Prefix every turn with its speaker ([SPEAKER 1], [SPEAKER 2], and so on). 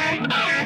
[SPEAKER 1] Yeah.